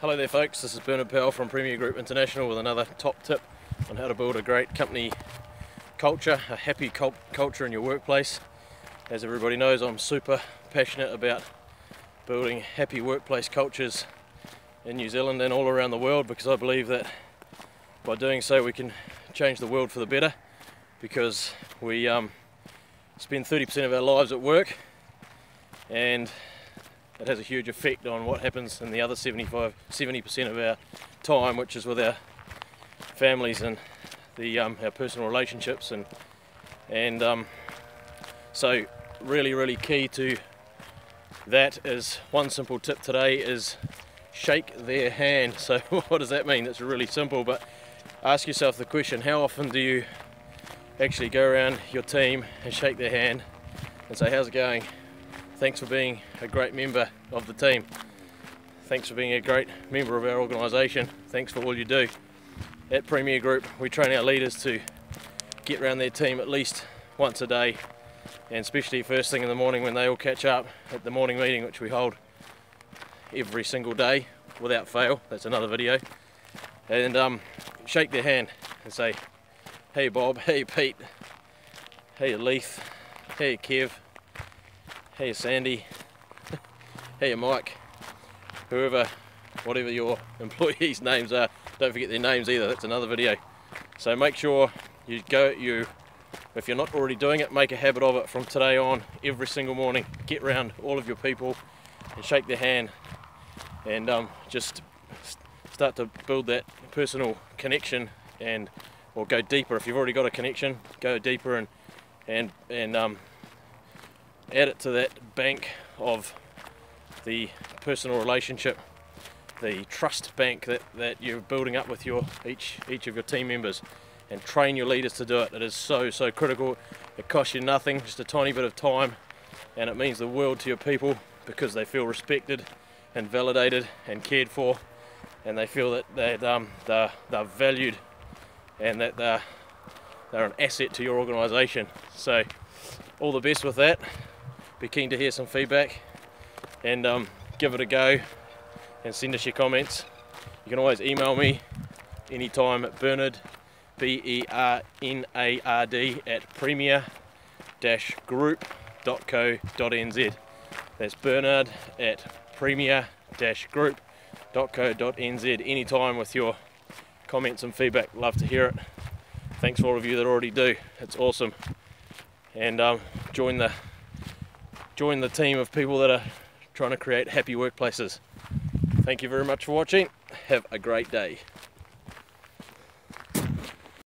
Hello there folks, this is Bernard Powell from Premier Group International with another top tip on how to build a great company culture, a happy cult culture in your workplace. As everybody knows I'm super passionate about building happy workplace cultures in New Zealand and all around the world because I believe that by doing so we can change the world for the better because we um, spend 30% of our lives at work and it has a huge effect on what happens in the other 75 70% of our time which is with our families and the um, our personal relationships and and um, so really really key to that is one simple tip today is shake their hand. So what does that mean? It's really simple but ask yourself the question how often do you actually go around your team and shake their hand and say how's it going thanks for being a great member of the team. Thanks for being a great member of our organisation. Thanks for all you do. At Premier Group, we train our leaders to get around their team at least once a day, and especially first thing in the morning when they all catch up at the morning meeting, which we hold every single day without fail. That's another video. And um, shake their hand and say, hey Bob, hey Pete, hey Leith, hey Kev, hey Sandy, hey Mike, whoever, whatever your employees' names are, don't forget their names either, that's another video. So make sure you go, you, if you're not already doing it, make a habit of it from today on, every single morning. Get round all of your people and shake their hand and um, just start to build that personal connection and or go deeper if you've already got a connection go deeper and and and um, add it to that bank of the personal relationship, the trust bank that, that you're building up with your each each of your team members and train your leaders to do it. It is so, so critical. It costs you nothing, just a tiny bit of time, and it means the world to your people because they feel respected and validated and cared for, and they feel that they're, um, they're, they're valued and that they're, they're an asset to your organisation. So all the best with that be keen to hear some feedback and um, give it a go and send us your comments. You can always email me anytime at Bernard, B-E-R-N-A-R-D at premier-group.co.nz. That's Bernard at premier-group.co.nz anytime with your comments and feedback. Love to hear it. Thanks for all of you that already do. It's awesome. And um, join the join the team of people that are trying to create happy workplaces. Thank you very much for watching. Have a great day.